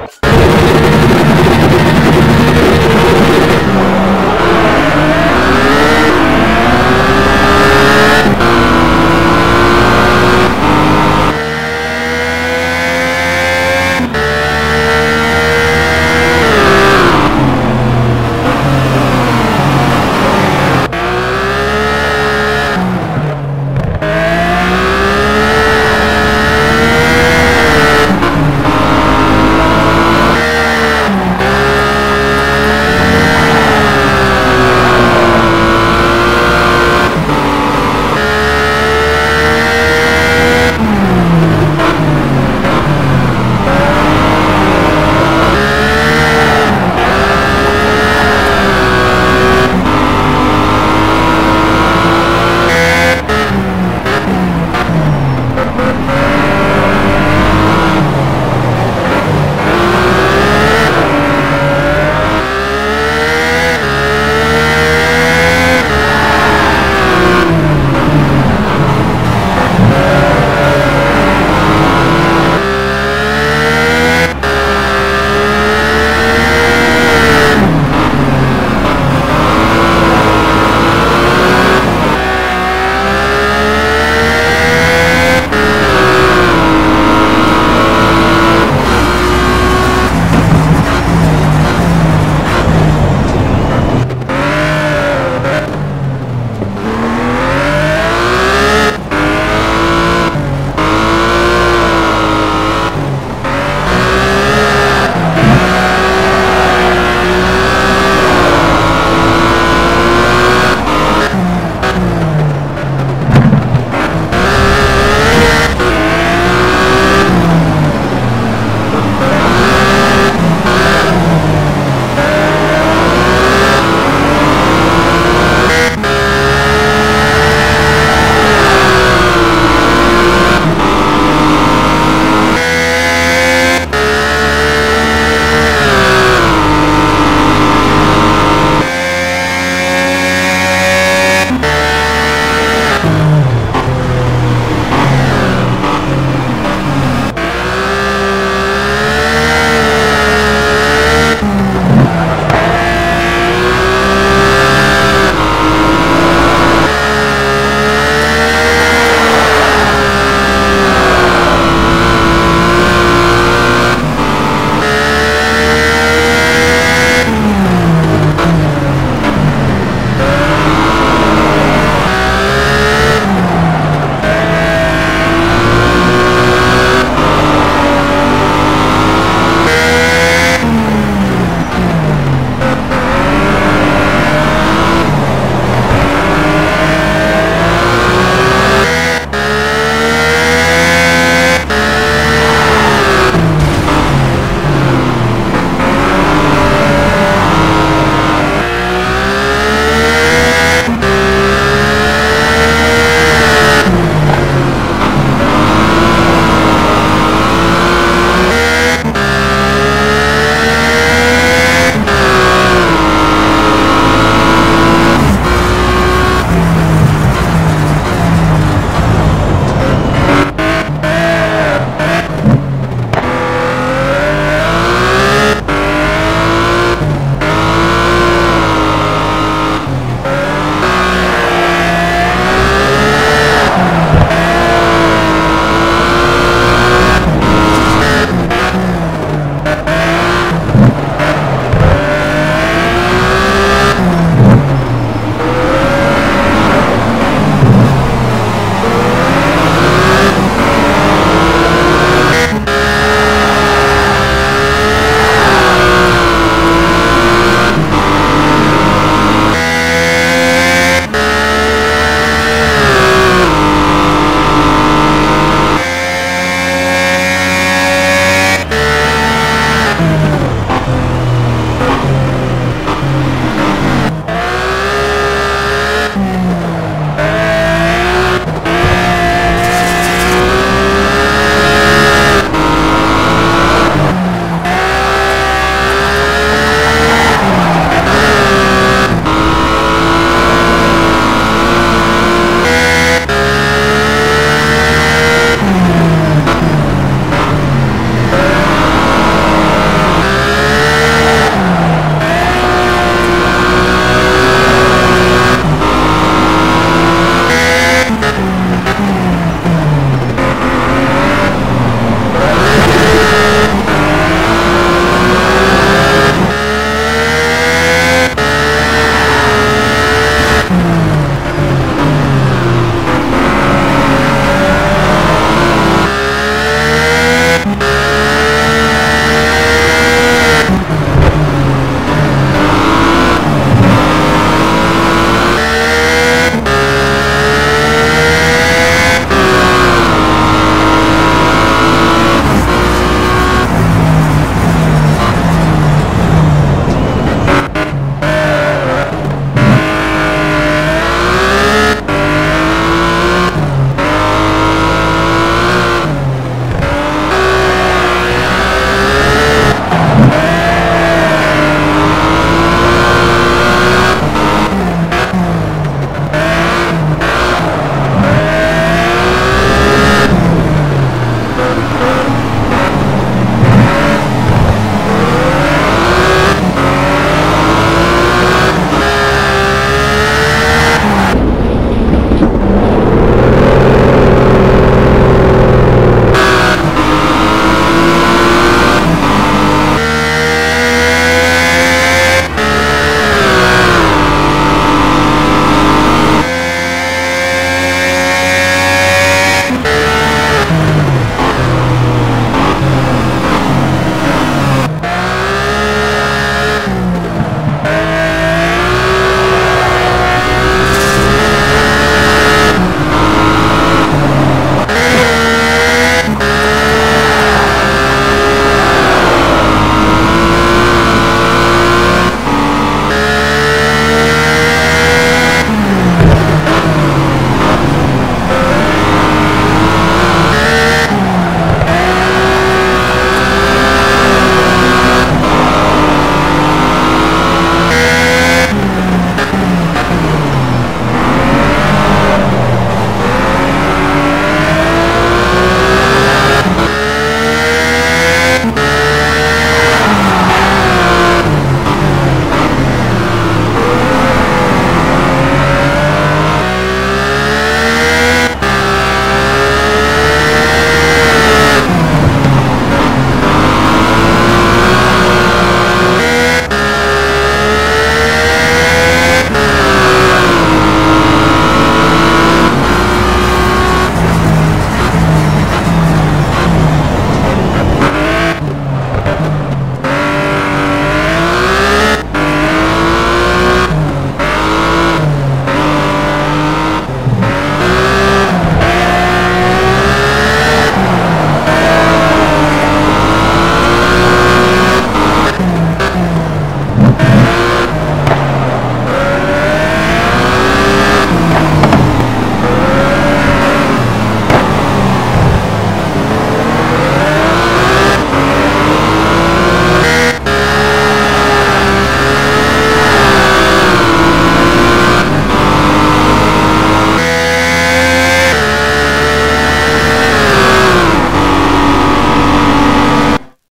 Oh, my God.